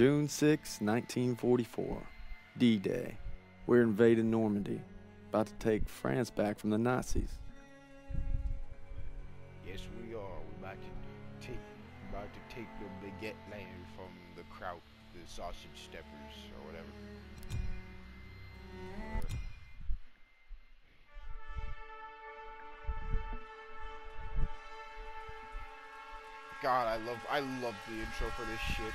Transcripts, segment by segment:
June 6, 1944. D-Day. We're invading Normandy, about to take France back from the Nazis. Yes, we are. We're about to take, about to take the baguette land from the kraut, the sausage steppers, or whatever. God, I love, I love the intro for this shit.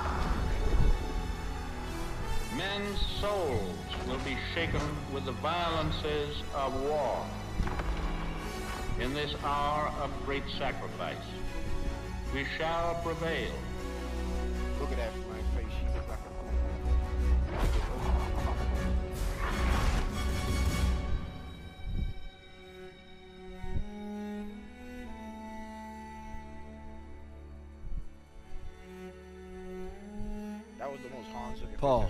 Men's souls will be shaken with the violences of war. In this hour of great sacrifice, we shall prevail. Look at that my face. She look like a That was the most Hans Paul,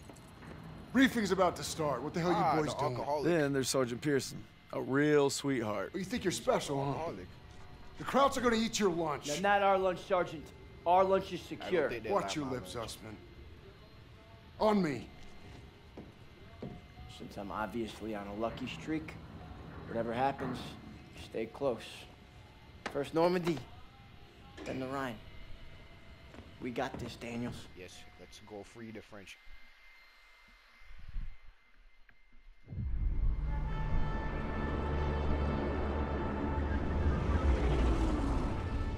Briefing's about to start. What the hell Ah, you boys the doing? alcoholic. Then there's Sergeant Pierson, a real sweetheart. Oh, you think you're special, huh? Alcoholic. The Krauts are gonna eat your lunch. Now, not our lunch, Sergeant. Our lunch is secure. Watch your lips, lunch. Zussman. On me. Since I'm obviously on a lucky streak, whatever happens, stay close. First Normandy, then the Rhine. We got this, Daniels. Yes, let's go free the French.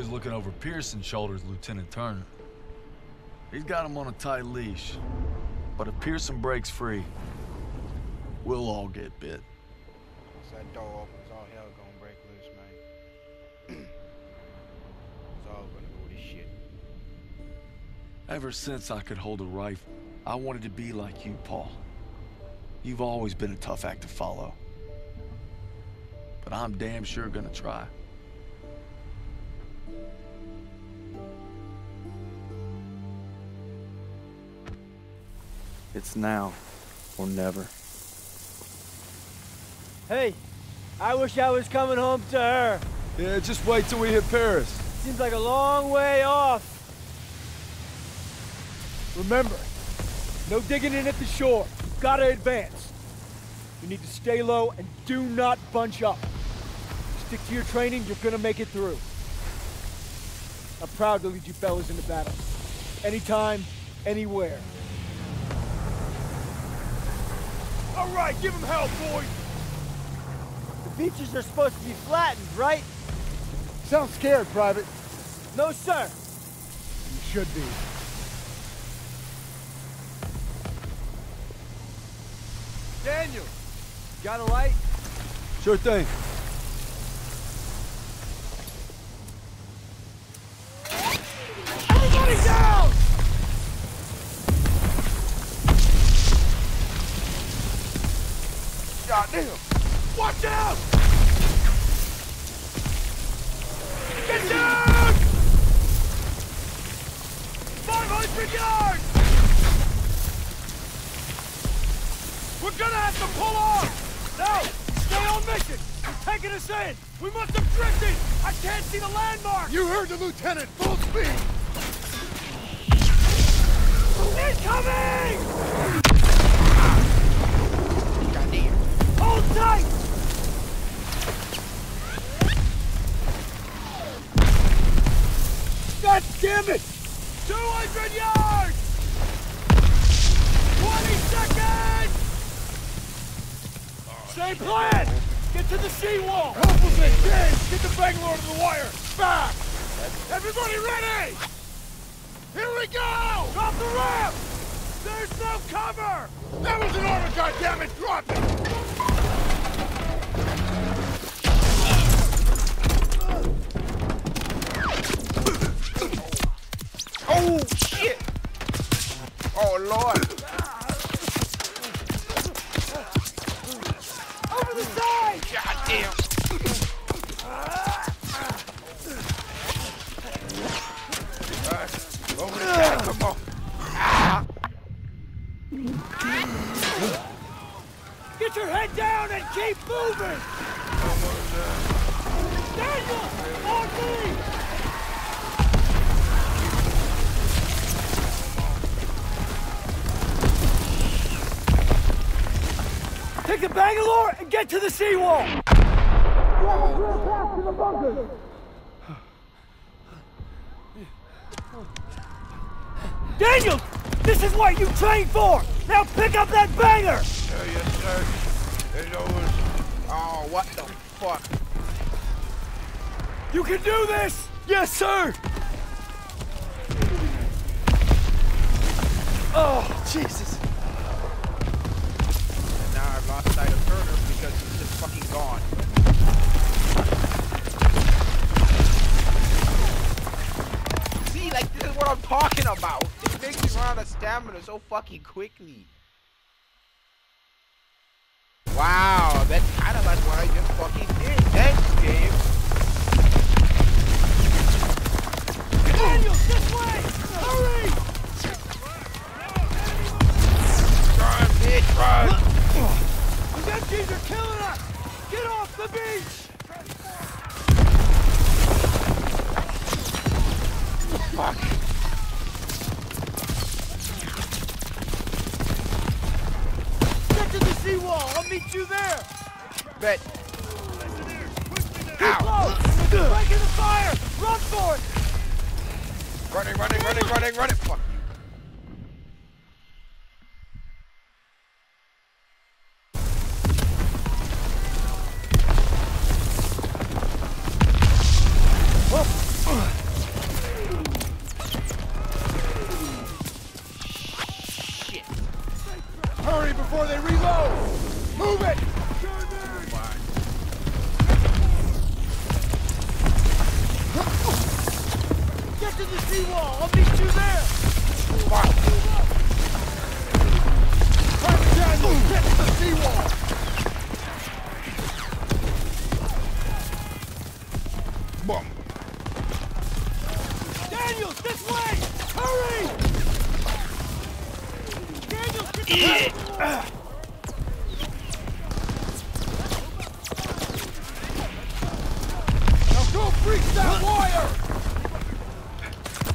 Always looking over Pierson's shoulders, Lieutenant Turner. He's got him on a tight leash. But if Pearson breaks free, we'll all get bit. Once that door opens, all hell gonna break loose, man. it's all gonna go to shit. Ever since I could hold a rifle, I wanted to be like you, Paul. You've always been a tough act to follow. But I'm damn sure gonna try. It's now or never. Hey, I wish I was coming home to her. Yeah, just wait till we hit Paris. Seems like a long way off. Remember, no digging in at the shore. You've gotta advance. You need to stay low and do not bunch up. Stick to your training, you're gonna make it through. I'm proud to lead you fellas into battle. Anytime, anywhere. All right, give him hell, boys! The beaches are supposed to be flattened, right? Sound scared, Private. No, sir. You should be. Daniel, got a light? Sure thing. Watch out! Get down! 500 yards! We're gonna have to pull off! No! Stay on mission! You're taking us in! We must have drifted! I can't see the landmark! You heard the lieutenant. Full speed. Incoming! Hold tight! God damn it! 200 yards! 20 seconds! Same plan! Get to the seawall! Help in! James, get the Bangalore to the wire! Fast! Everybody ready! Here we go! Drop the ramp! There's no cover! That was an order, goddammit! Drop it! Oh, Lord. Get to the seawall! Daniel! this is what you trained for! Now pick up that banger! Sir, yes, sir. Always... Oh, what the fuck? You can do this! Yes, sir! Oh, Jesus. Fucking gone. See, like, this is what I'm talking about. It makes me run out of stamina so fucking quickly. Wow, that's kind of like what I just fucking did. Thanks, game. Daniel, this way! Hurry! Run, bitch, run! These MGs are killing us! Get off the beach! Fuck. Get to the seawall! I'll meet you there! Bet. Ow. close! Break in the fire! Run for it! Running, running, running, running, running. Fuck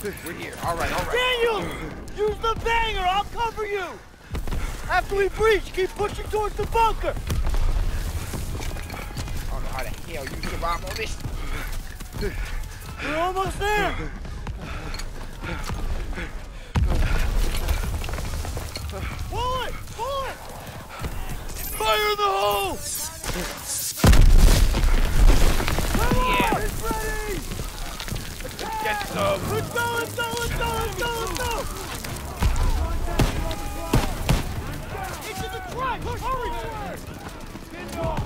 We're here. All right, all right. Daniel! Use the banger! I'll cover you! After we breach, keep pushing towards the bunker! Oh, I don't know how the hell you survive all this. We're almost there! Pull it! Pull it! Fire in the hole! Get some. Let's go, let's go, let's go, let's go, let's go! Into the truck! Hurry! Come on.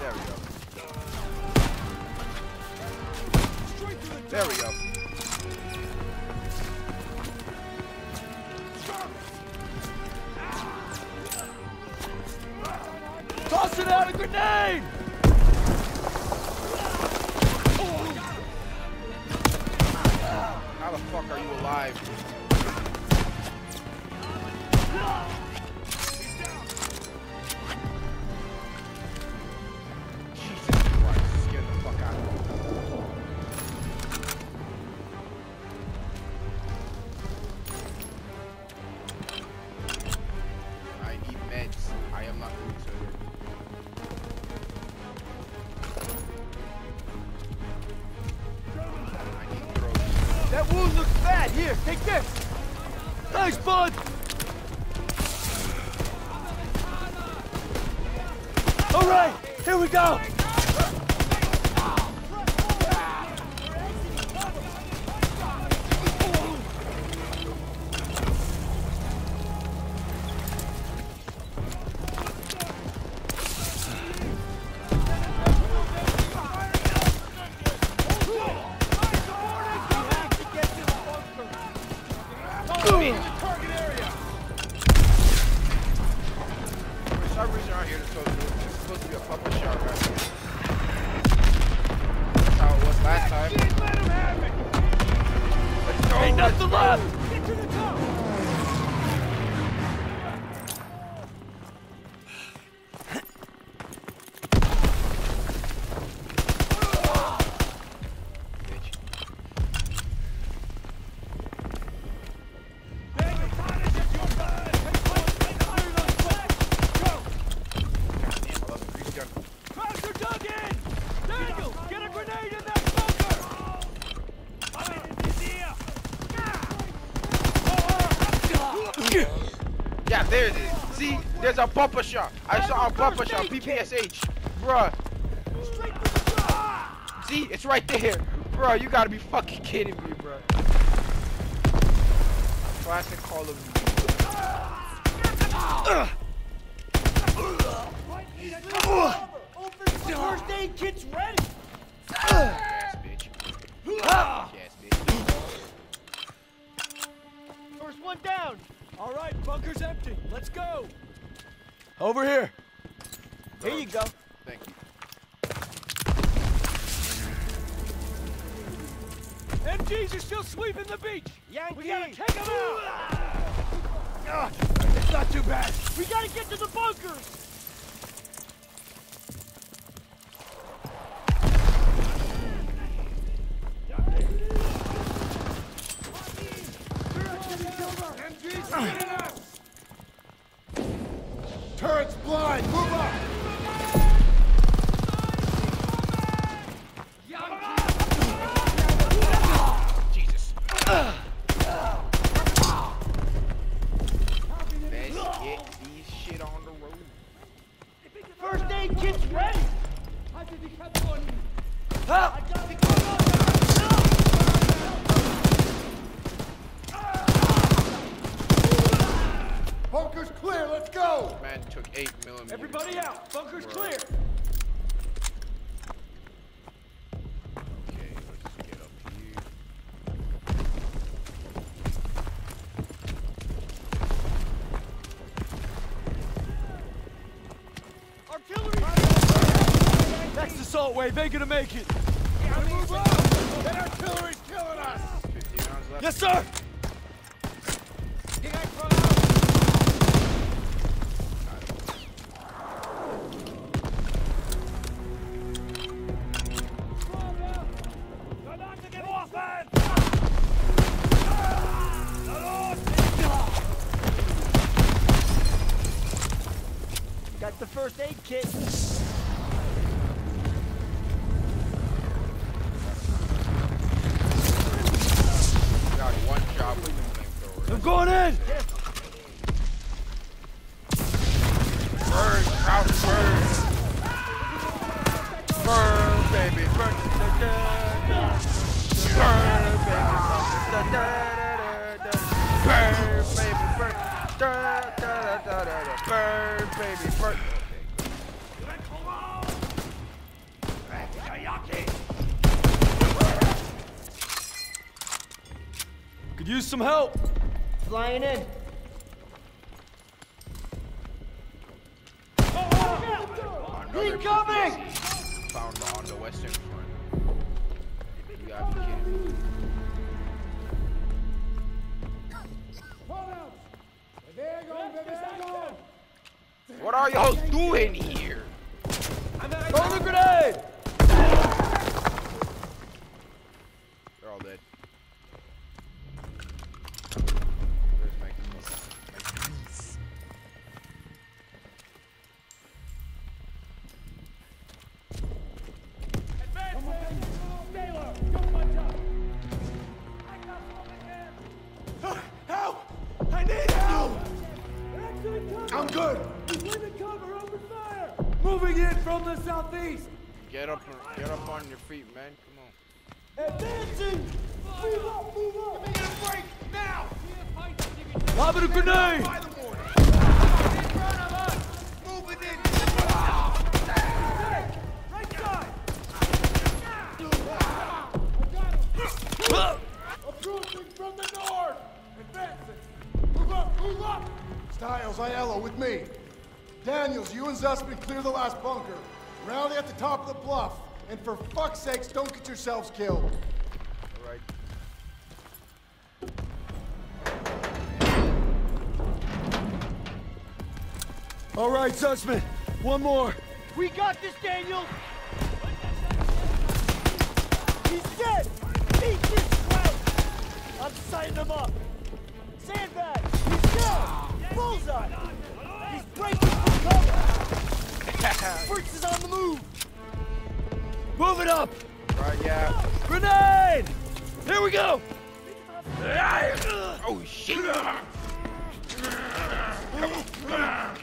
There we go. There we go. Tossing There's a bumper shot. I saw a bumper shot. BPSH. Bruh. See, it's right there. Bruh, you gotta be fucking kidding me, bruh. Classic Call of The It's not too bad. We gotta get to the bunkers. Wave ain't gonna make it. Move up! That artillery's killing us! 15 rounds left. Yes, sir. Baby, burn. Could use some help. Flying in. Another Incoming! PPSH Found on the western front. You gotta be kidding me. What are y'all doing here? Throw the grenade. Get up, get up on your feet, man. Come on. Advancing. Move up, move up. Give me a break, now! Lobbing a grenade. Fuck's sakes, don't get yourselves killed. All right. All right, Zussman. One more. We got this, Daniel. He's dead. I'm sighting him up. Sandbag. He's dead. Bullseye. He's breaking for cover. Fritz is on the move. Move it up. Right, yeah. Grenade. Here we go. Oh shit! Come on, come on.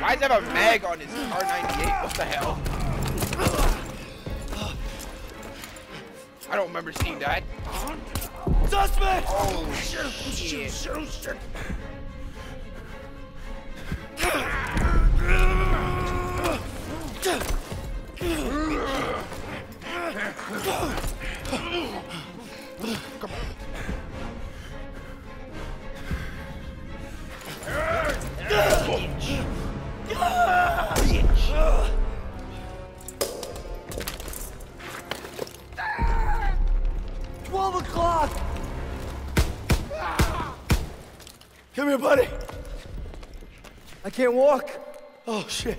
Why does it have a mag on his R98? What the hell? I don't remember seeing that. Suspect! Oh shit. Twelve o'clock! Come here, buddy. I can't walk. Oh, shit.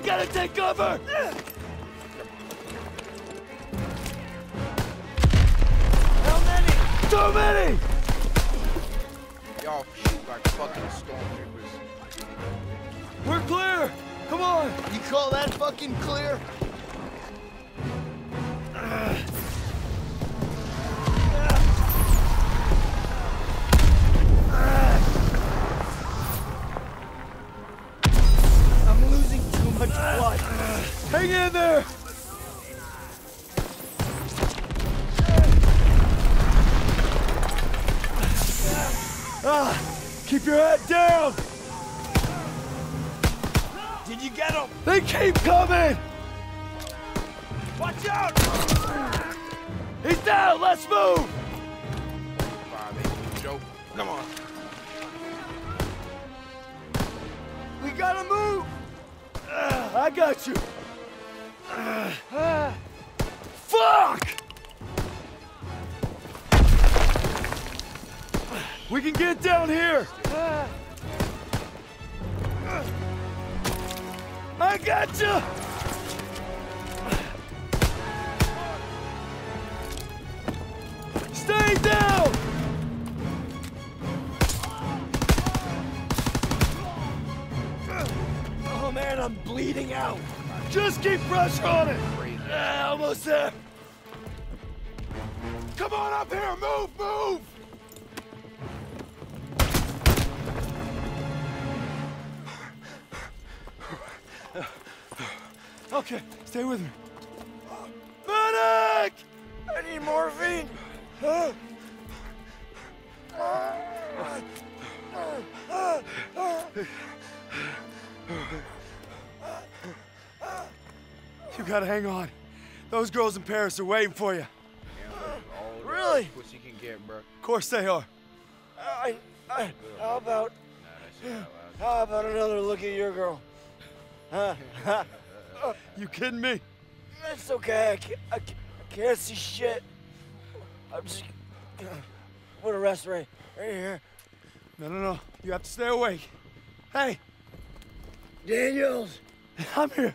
We gotta take cover! How many? Too many! Y'all shoot like fucking stormtroopers. We're clear! Come on! You call that fucking clear? I'm In there! Ah, keep your head down! Did you get him? They keep coming! Watch out! He's down! Let's move! Come on. We gotta move! Ah, I got you! Fuck! We can get down here! I got you! Stay down! Oh man, I'm bleeding out. Just keep pressure on it. Almost there. Come on up here, move, move. Okay, stay with me. Medic! I need morphine. You gotta hang on. Those girls in Paris are waiting for you. All the Really? Pussy can get, bro. Of course they are. I, I, how about, how about another look at your girl? Huh? you kidding me? It's okay. I can't, I can't, I can't see shit. I'm just put a rest right, right here. No, no, no. You have to stay awake. Hey, Daniels. I'm here.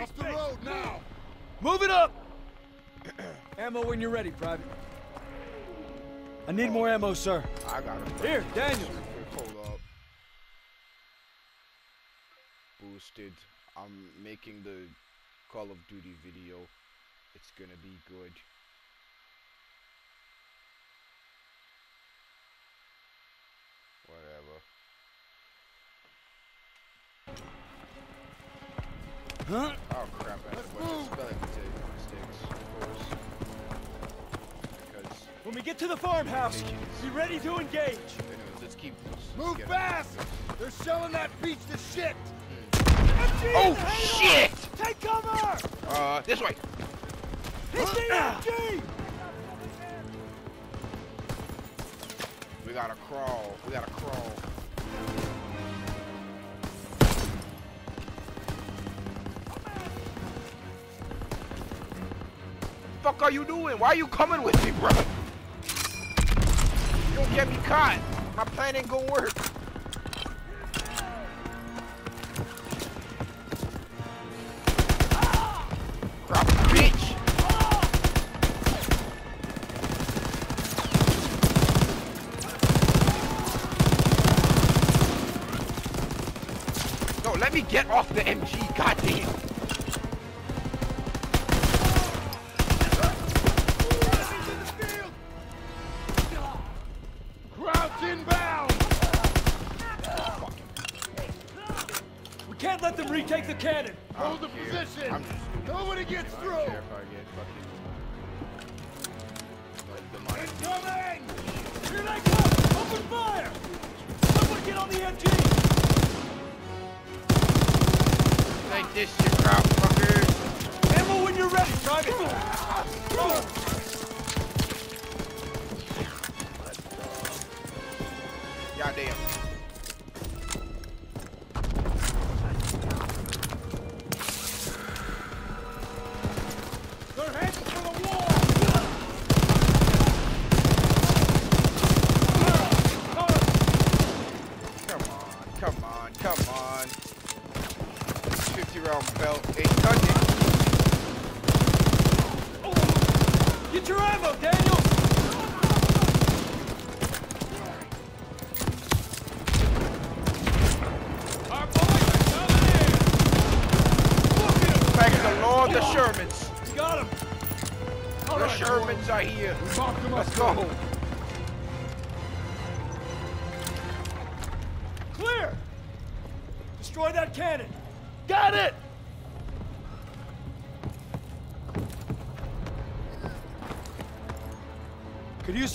Off the road now. Move it up! ammo when you're ready, Private. I need more ammo, sir. I got him. Here, Daniel. Hold up. Boosted. I'm making the Call of Duty video. It's gonna be good. Huh? Oh crap, I had a bunch spelling mistakes, of course. Because Put we get to the farmhouse, be ready to engage. Anyways, let's keep this. Move Get it. fast! They're shelling that beach to shit! MG Oh, in the shit! Take cover! Uh, this way. Hit the MG! We gotta crawl. We gotta crawl. What the fuck are you doing? Why are you coming with me, bro? You don't get me caught. My plan ain't gonna work. Let me get off the MG. Goddamn. Can't retake the cannon. Hold the care. position! I'm just- Nobody gets I through! don't care if I get fucking the money. Incoming! Here they come! Open fire! Someone get on the MG! Take this shit, crowd fuckers. Ammo when you're ready, Private! Get your ammo, Daniel! Our boys are coming in! Thank the Lord, the Shermans. Got him! The Shermans are here. Let's go.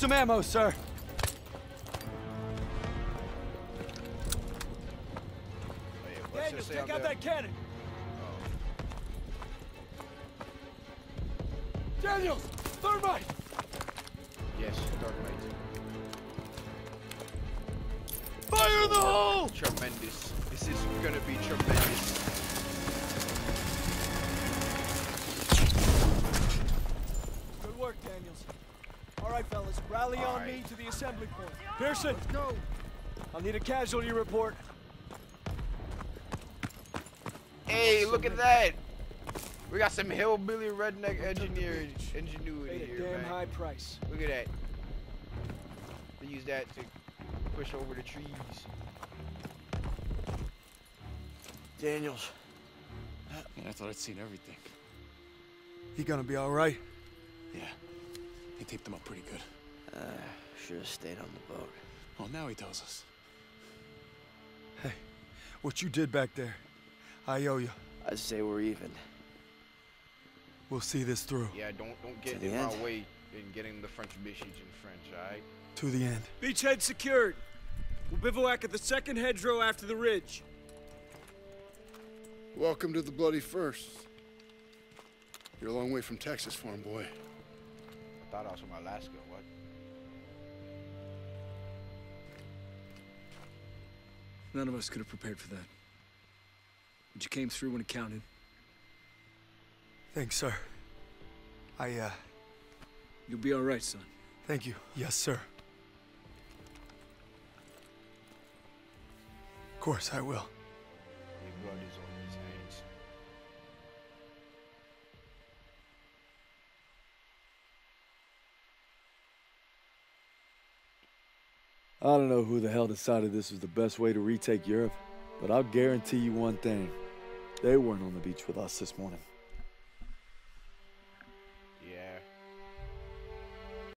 Some ammo, sir. What's Daniel, take out that cannon! Assembly point. Pierson, go! I'll need a casualty report. Hey, look at that. We got some hillbilly redneck engineer ingenuity Paid a here, damn man. high price. Look at that. They use that to push over the trees. Daniels, Man, I thought I'd seen everything. he gonna be all right? Yeah. They taped him up pretty good. Uh, Should have stayed on the boat. Well, now he tells us. Hey, what you did back there, I owe you. I say we're even. We'll see this through. Yeah, don't don't get in end. my way in getting the French message in French, alright? To the end. Beachhead secured. We'll bivouac at the second hedgerow after the ridge. Welcome to the Bloody First. You're a long way from Texas, farm boy. I thought I was from Alaska, what? None of us could have prepared for that. But you came through when it counted. Thanks, sir. I, uh, You'll be all right, son. thank you. Yes, sir. Of course, I will. I don't know who the hell decided this was the best way to retake Europe, but I'll guarantee you one thing. They weren't on the beach with us this morning.